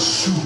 shoot.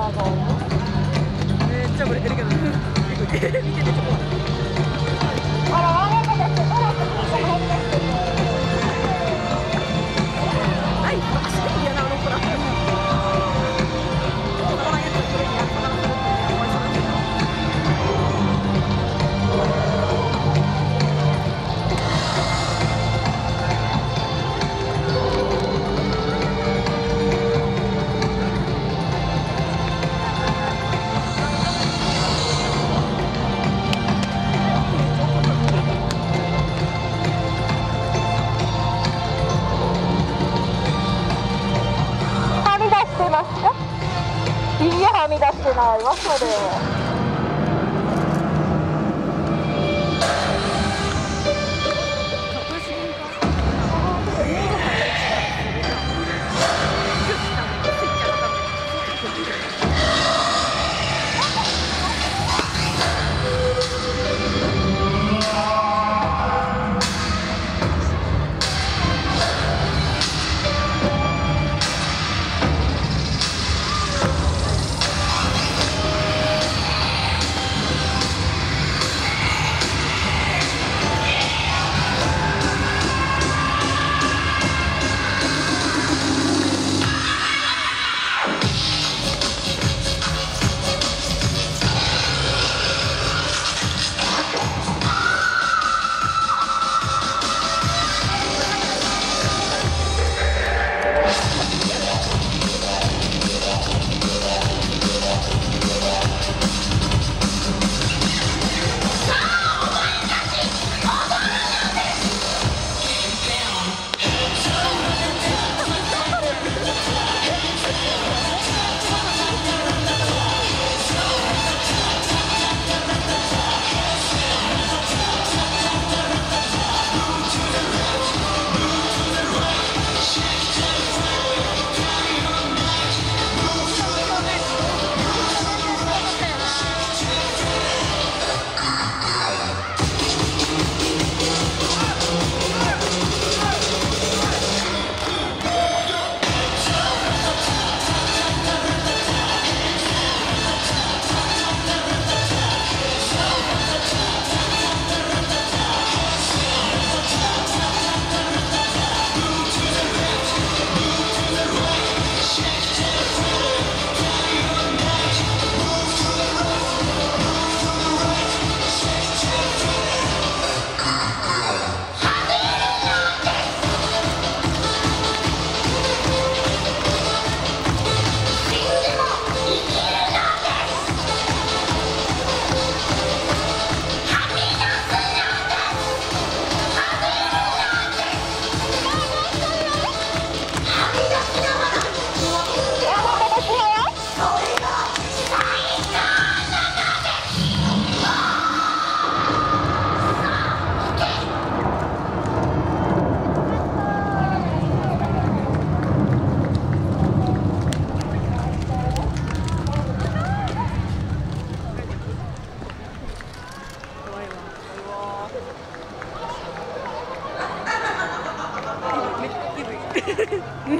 めっちゃぶれてるけど。見ててちょっとみ出してないわそれ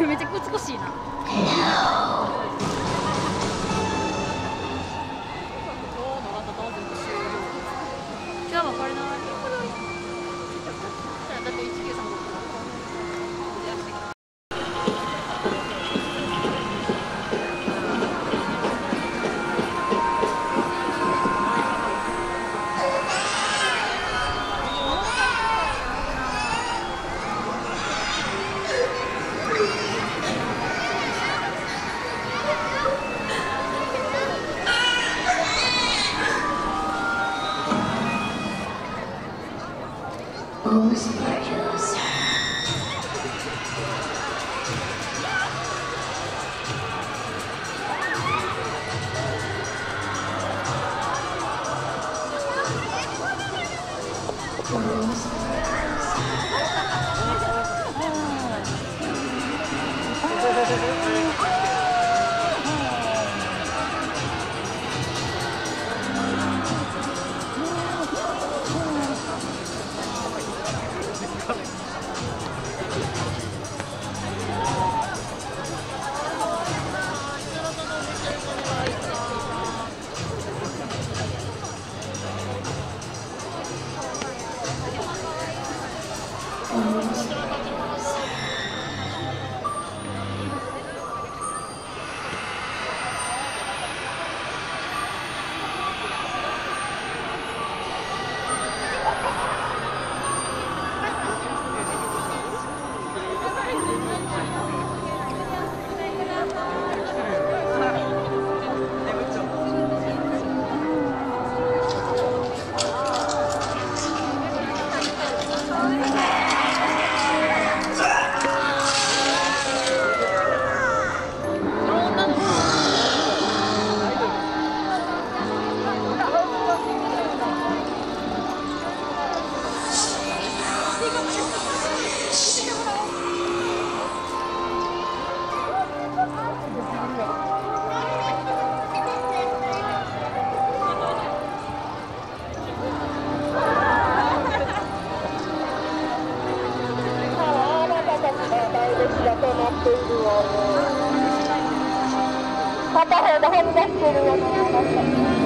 めちゃくちゃ美しいな。Oh. た方がはみ出してるよね。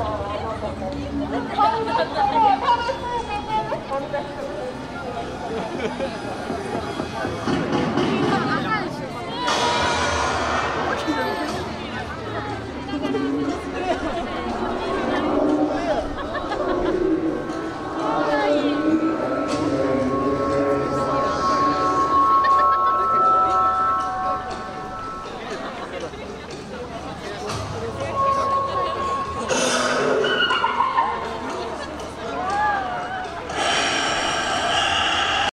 たちがずっとシートを使ってるえー、何を私は知ってますすごい綺麗な楽しいね